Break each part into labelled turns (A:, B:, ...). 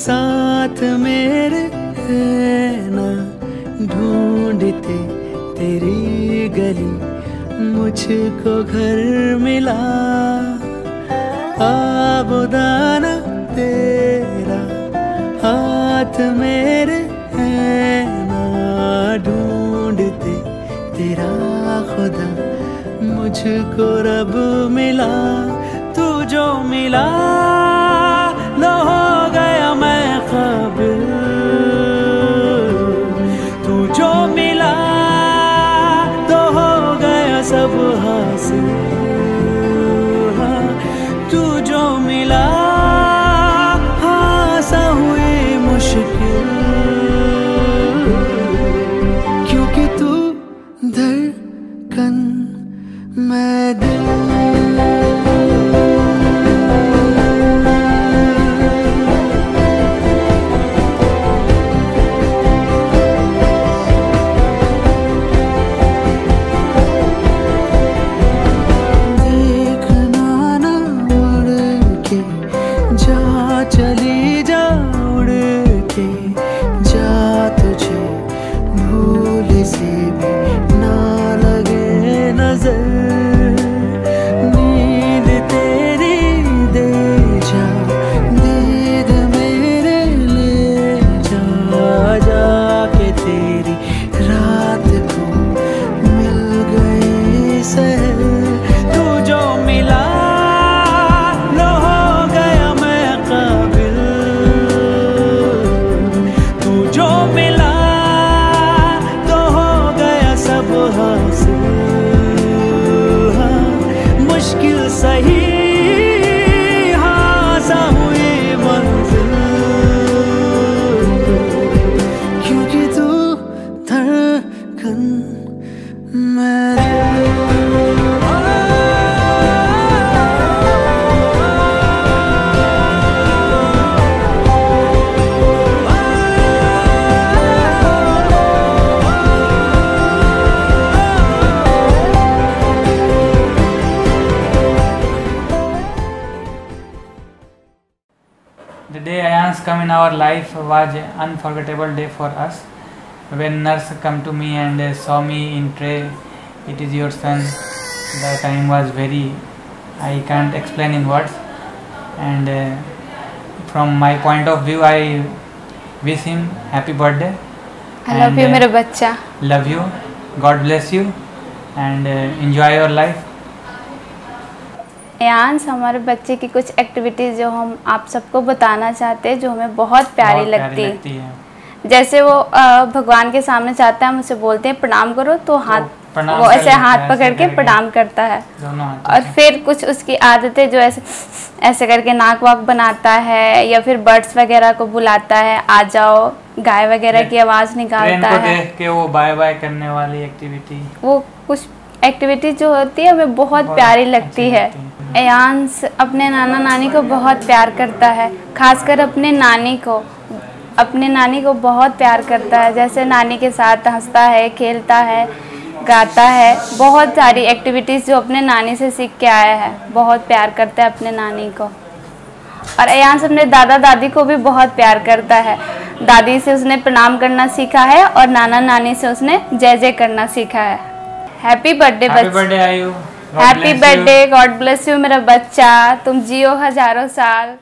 A: साथ मेरे है ना ढूंढते तेरी गली मुझको घर मिला। आबुदाना तेरा हाथ मेरे है ना ढूंढते तेरा खुदा मुझको रब मिला। तू जो मिला सब हासिल।
B: 在一 Ayans come in our life was an unforgettable day for us. When nurse come to me and uh, saw me in tray, it is your son. The time was very, I can't explain in words. And uh, from my point of view, I wish him happy birthday.
C: I love you
B: And, uh,
C: मेरा बच्चा
B: Love you. God bless you. And uh, enjoy your life.
C: यांस हमारे बच्चे की कुछ activities जो हम आप सबको बताना चाहते हैं जो हमें बहुत प्यारी
B: बहुत
C: लगती है।
B: लगती है।
C: जैसे वो भगवान के सामने चाहता है हम उसे बोलते हैं प्रणाम करो तो हाथ वो ऐसे हाथ पकड़ के प्रणाम करता है।
B: दोनों
C: और फिर कुछ उसकी आदतें जो ऐसे ऐसे करके नाक वाक बनाता है या फिर बर्ड्स वगैरह को बुलाता है आ जाओ। गाय वगैरह की आवाज़ निकालता है।
B: देख के वो बाय बाय करने वाली एक्टिविटी
C: वो कुछ एक्टिविटी जो होती है हमें बहुत प्यारी लगती है
B: लगती है।
C: एयांस अपने नाना नानी को बहुत प्यार करता है खासकर अपने नानी को। अपने नानी को बहुत प्यार करता है जैसे नानी के साथ हंसता है खेलता है गाता है। बहुत सारी एक्टिविटीज़ जो अपने नानी से सीख के आया है बहुत प्यार करता है अपने नानी को। और एयांस अपने दादा दादी को भी बहुत प्यार करता है। दादी से उसने प्रणाम करना सीखा है और नाना नानी से उसने जय जय करना सीखा है। हैप्पी बर्थडे बच्चे
B: birthday Ayu.
C: Happy birthday God bless you मेरा बच्चा। तुम जियो हज़ारों साल।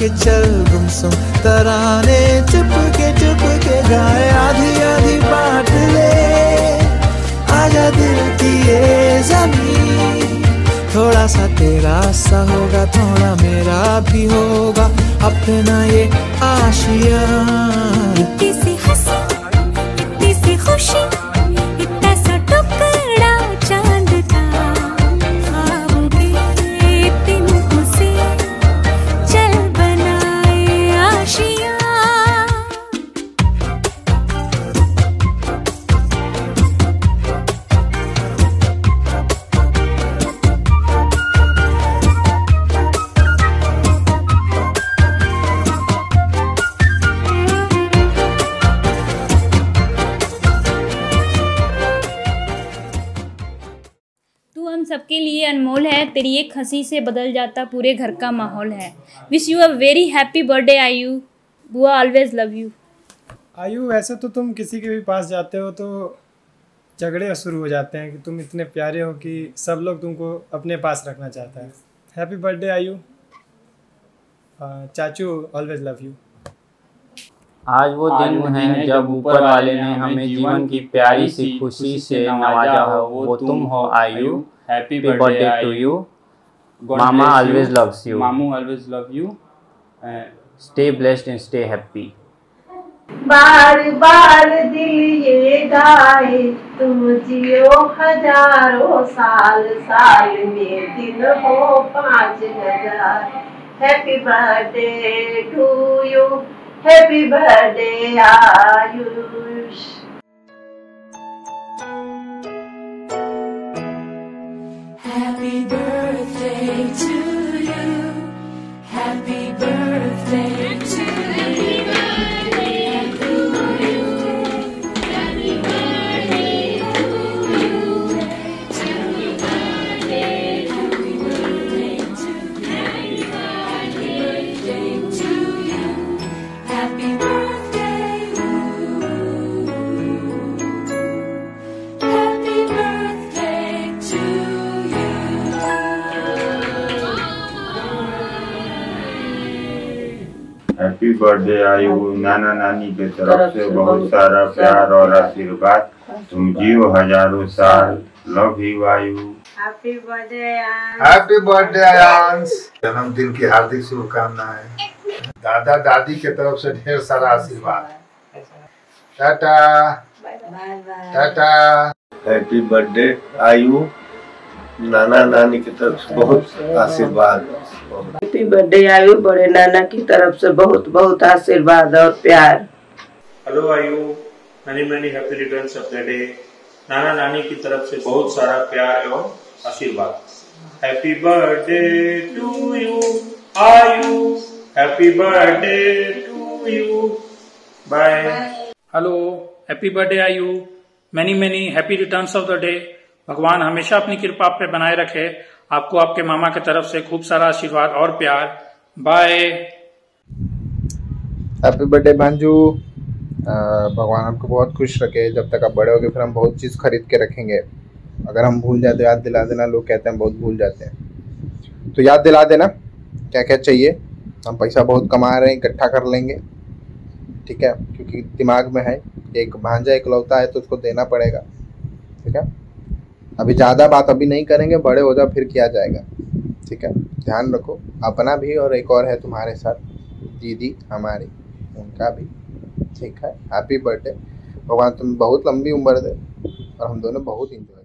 A: के चल गुमसुम तराने चुप के चुप के गाए, आधी आधी बाट ले। आजा दिल की ये ज़मीन। थोड़ा सा तेरा सा होगा, थोड़ा मेरा भी होगा। अपना ये आशिया।
D: किसी हसी
E: अनमोल है, तेरी एक हँसी से बदल जाता पूरे घर का माहौल है। Wish you a very happy birthday Ayu बुआ ऑलवेज लव यू
F: आयु, वैसे तो तुम किसी के भी पास जाते हो तो झगड़े शुरू हो जाते हैं कि तुम इतने प्यारे हो कि सब लोग तुमको अपने पास रखना चाहता है। हैप्पी बर्थडे आयु चाचू ऑलवेज लव यू
G: आज वो दिन है जब ऊपर वाले ने हमें जीवन की प्यारी सी खुशी से नवाजा हो वो तुम हो Ayu.
H: Happy
G: birthday to you mama always loves you.
H: मामू always love you
G: stay blessed and stay happy
I: बार बार दिल ये गाए तुम जियो हज़ारों साल साल में दिन हो पाँच हज़ार
D: happy birthday to you happy birthday Ayush happy birthday
J: Ayu नाना नानी के तरफ़ से बहुत सारा प्यार और आशीर्वाद। तुम जियो हज़ारों साल। Love you Ayu
I: happy birthday
K: happy birthday Aayansh जन्मदिन की हार्दिक शुभकामनाएँ। दादा दादी के तरफ़ से ढेर सारा आशीर्वाद। टाटा। टाटा।
L: हैप्पी बर्थडे आयु नाना नानी की तरफ़ से बहुत आशीर्वाद।
I: हैप्पी बर्थडे आयु बड़े नाना की तरफ़ से बहुत बहुत आशीर्वाद और प्यार।
M: Hello Ayu. Many many happy returns of the day नाना नानी की तरफ़ से बहुत सारा प्यार और आशीर्वाद। Happy birthday to you Ayu. Happy birthday to you bye
N: hello happy birthday Ayu. Many many happy returns of the day भगवान हमेशा अपनी कृपा पे बनाए रखे। आपको आपके मामा की तरफ़ से खूब सारा आशीर्वाद और प्यार। बाय
K: हैप्पी बर्थडे भांजू। भगवान आपको बहुत खुश रखे। जब तक आप बड़े होगे, फिर हम बहुत चीज़ खरीद के रखेंगे। अगर हम भूल जाते याद दिला देना। लोग कहते हैं बहुत भूल जाते हैं। तो याद दिला देना। क्या क्या चाहिए? हम पैसा बहुत कमा रहे हैं, इकट्ठा कर लेंगे। ठीक है? क्योंकि दिमाग में है, एक भांजा इकलौता है तो उसको देना पड़ेगा। ठीक है? अभी ज़्यादा बात अभी नहीं करेंगे, बड़े हो जाओ, फिर किया जाएगा। ठीक है? ध्यान रखो, अपना भी और एक और है तुम्हारे साथ, दीदी हमारी, उनका भी। ठीक है? हैप्पी बर्थडे भगवान, तुम बहुत लंबी उम्र दे और हम दोनों बहुत इंजॉय